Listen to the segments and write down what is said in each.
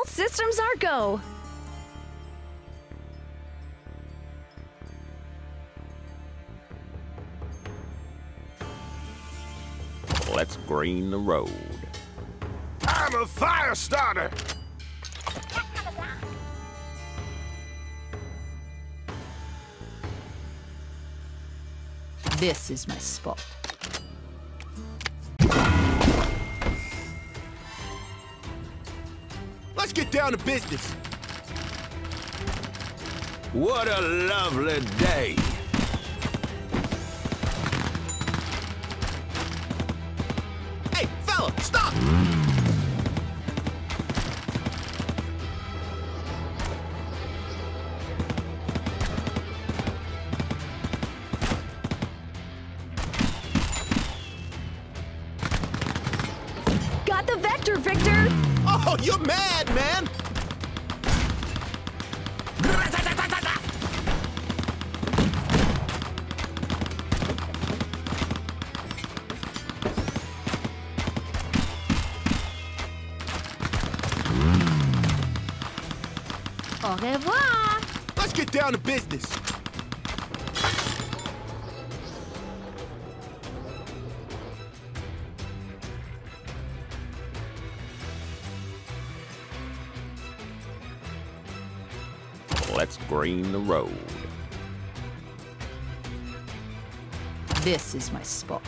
All systems are go. Let's green the road. I'm a fire starter. This is my spot. Let's get down to business. What a lovely day. Hey, fella, stop! Oh, you're mad, man! Au revoir! Let's get down to business. Let's green the road. This is my spot.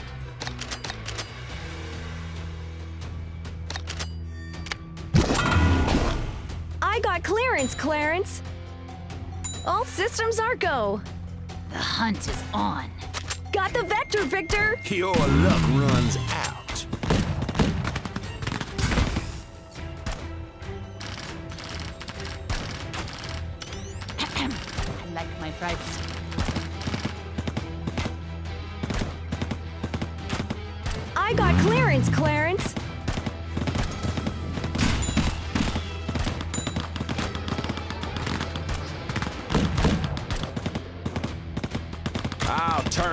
I got clearance, Clarence! All systems are go. The hunt is on. Got the vector, Victor! Your luck runs out.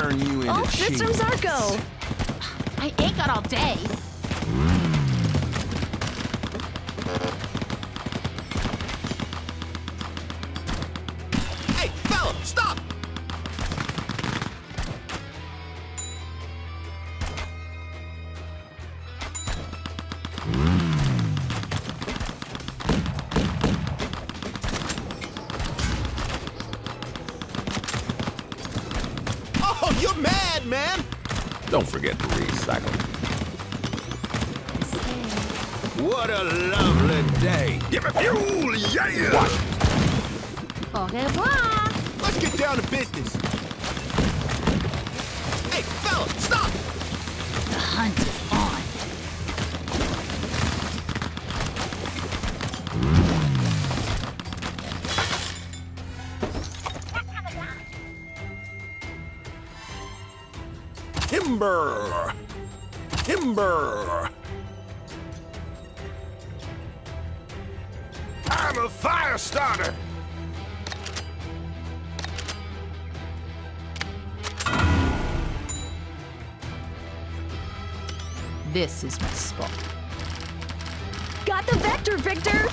Turn you into All systems are go. I ain't got all day. Recycle. What a lovely day. Give me fuel, yeah! Watch Au revoir! Let's get down to business. Hey, fella, stop! The hunt is on. Timber! Timber! I'm a fire starter! This is my spot. Got the vector, Victor!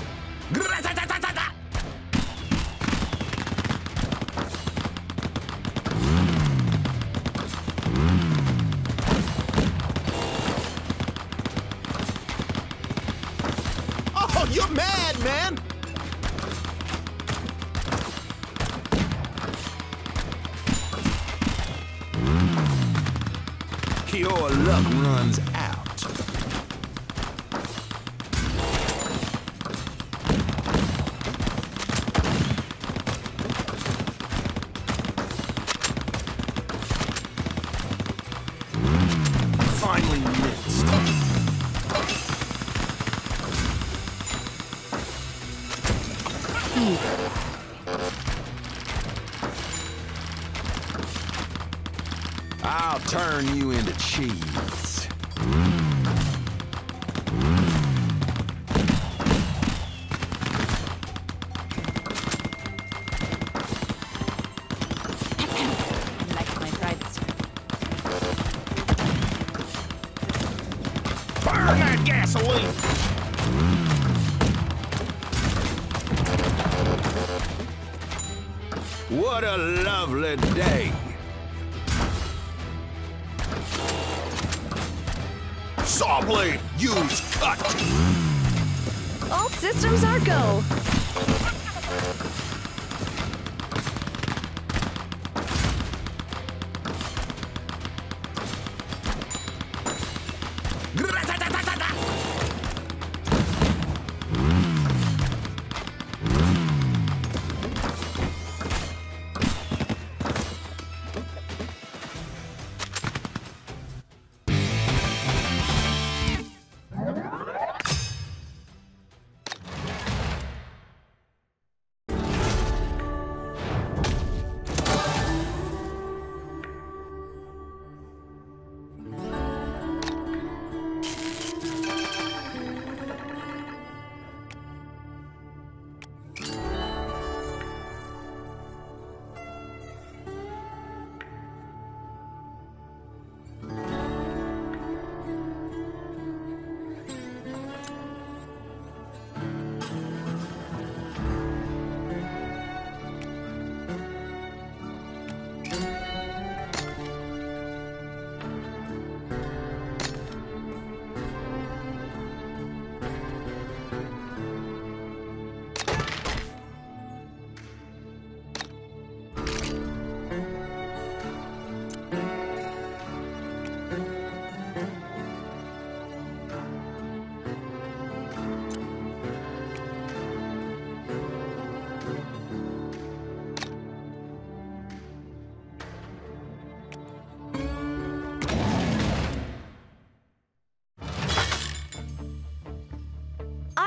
gasoline. What a lovely day. Saw blade, use cut. All systems are go.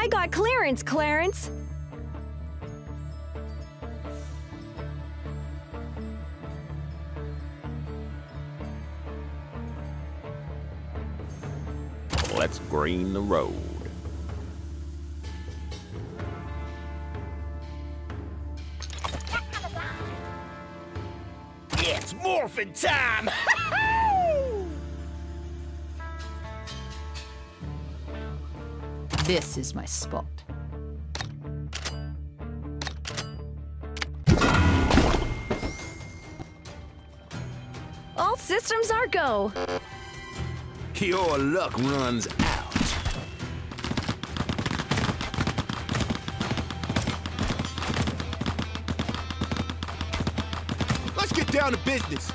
Got clearance, Clarence. Let's green the road. It's morphin' time. This is my spot. All systems are go. Your luck runs out. Let's get down to business.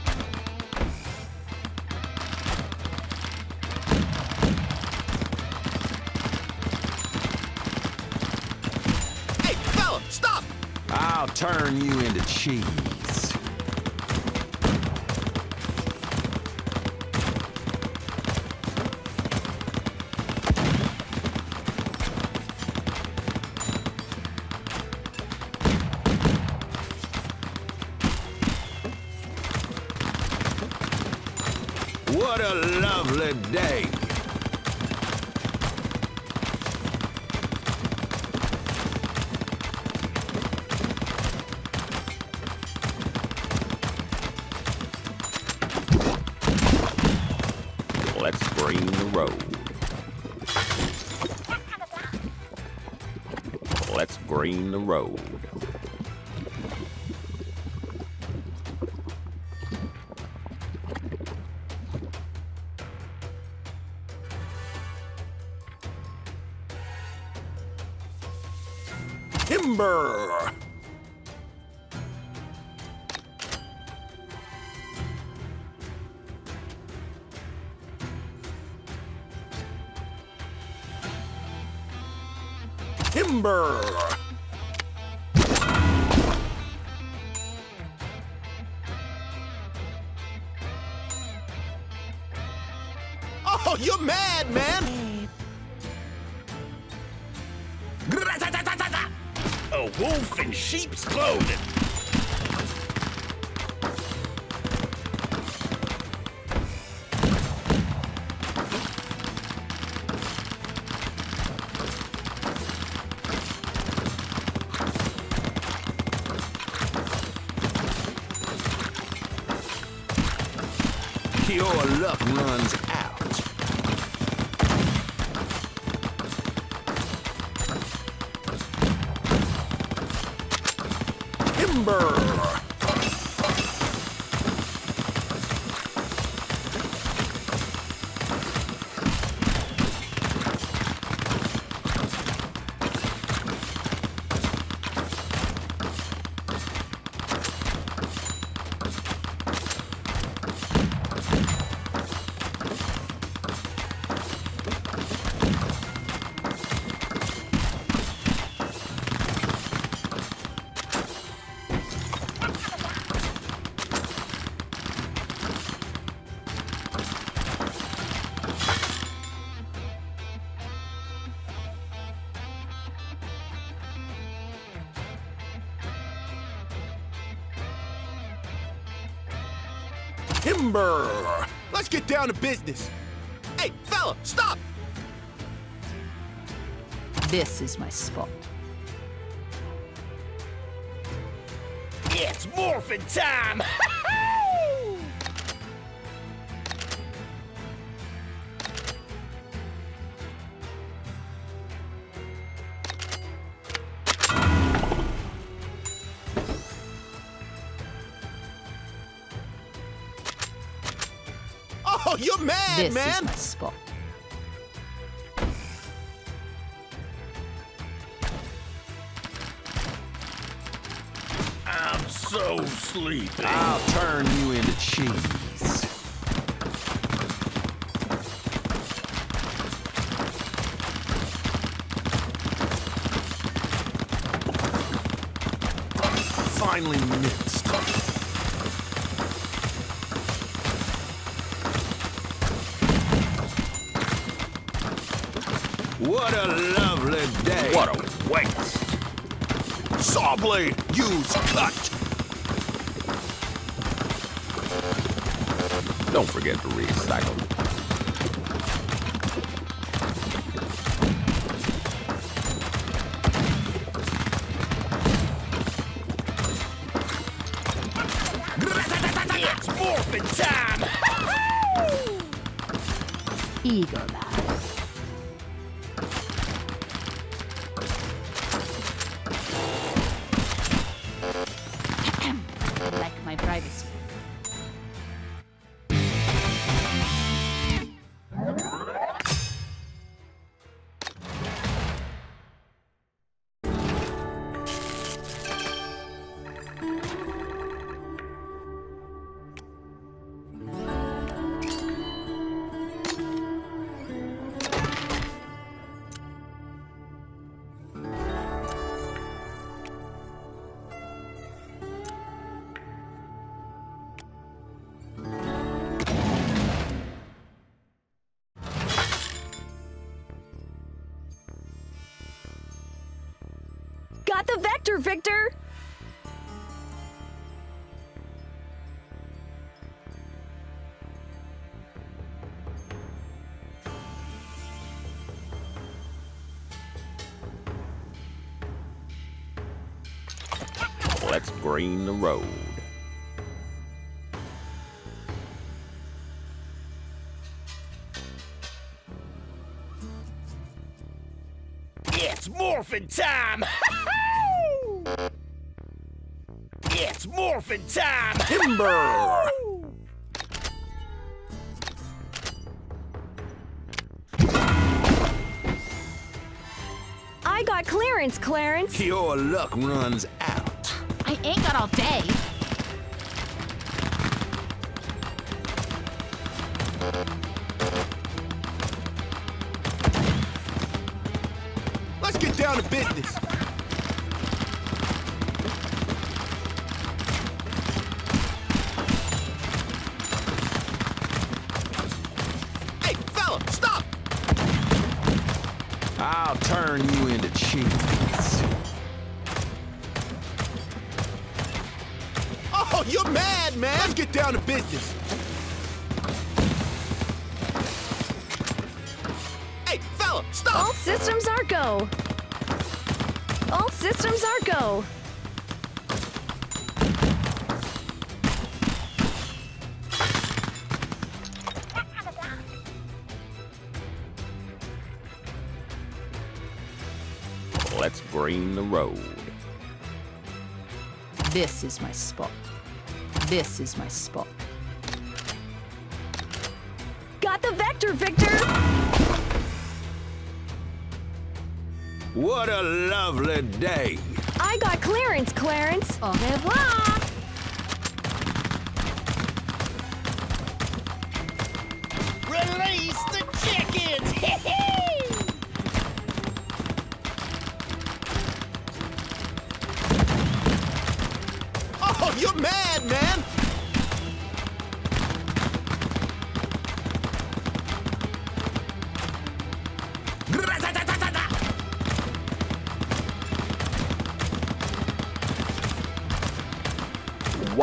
I'll turn you into cheese. What a lovely day. Let's green the road. Oh, you're mad, man! A wolf in sheep's clothing. Timber! Let's get down to business. Hey, fella, stop! This is my spot. It's morphin' time! mad, This man! is my spot. I'm so sleepy. I'll turn you into cheese. Finally What a lovely day. What a waste. Saw blade, use cut. Don't forget to recycle. Privacy. Got the vector, Victor! Let's green the road. It's morphin' time! it's morphin' time! Timber! I got clearance, Clarence! Your luck runs out. I ain't got all day. Let's get down to business. I'll turn you into cheese. Oh, you're mad, man! Let's get down to business. Hey, fella, stop! All systems are go! All systems are go! The road. This is my spot. This is my spot. Got the vector, Victor! What a lovely day. I got clearance, Clarence! Au revoir.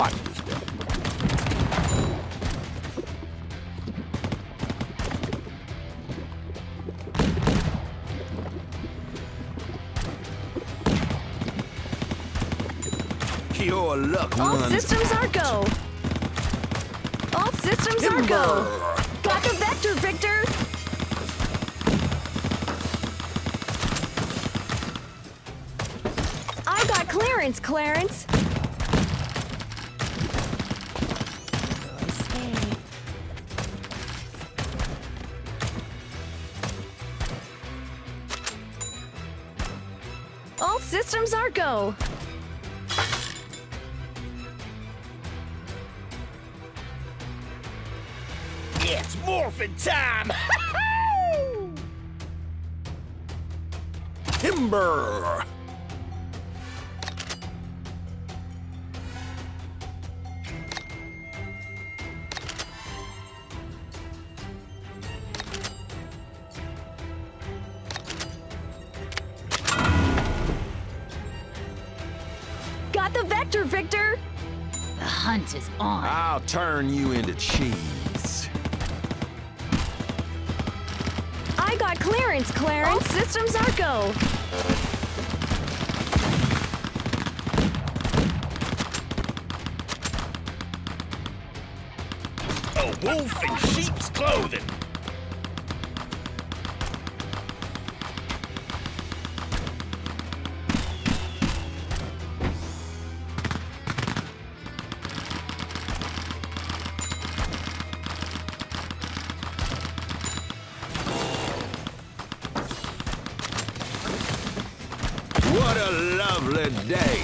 Watch this stuff. Your luck All runs systems out. are go. All systems Timber. are go. Got the vector, Victor. I got clearance, Clarence. Systems are go. It's morphin' time! Timber! Got the vector, Victor. The hunt is on. I'll turn you into cheese. I got clearance, Clarence. All systems are go. A wolf in sheep's clothing! A lovely day.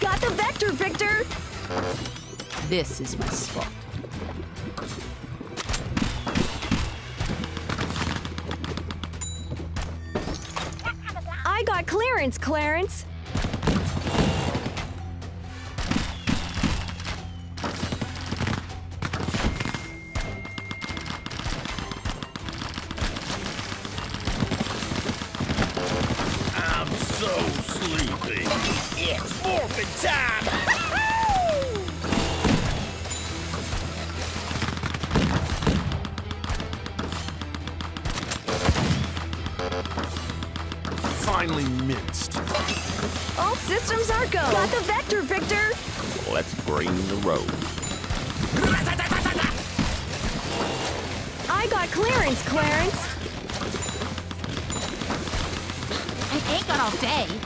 Got the vector, Victor. This is my spot. I got clearance, Clarence. Sleepy. It's morphin' time! finally minced. All systems are go. Got the vector, Victor. Let's bring the road. I got clearance, Clarence. I ain't got all day.